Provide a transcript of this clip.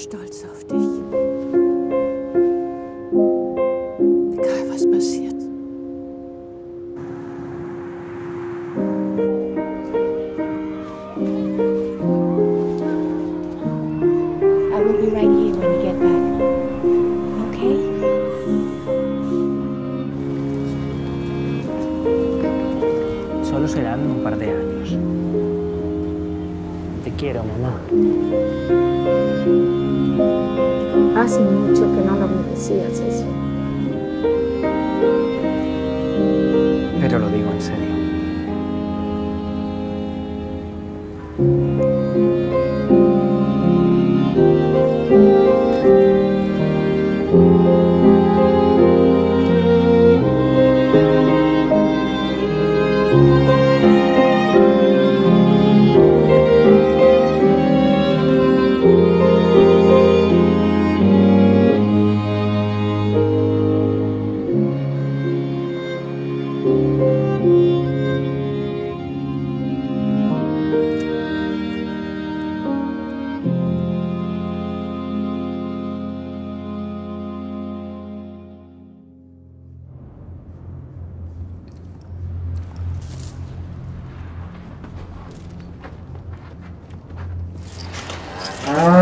Stolz auf dich. Egal was passiert. I will be right here when you get back. Okay? Solo serán un par de años. Te quiero, mamá. Hace mucho que no lo merecías eso. Pero lo digo en serio. Ah.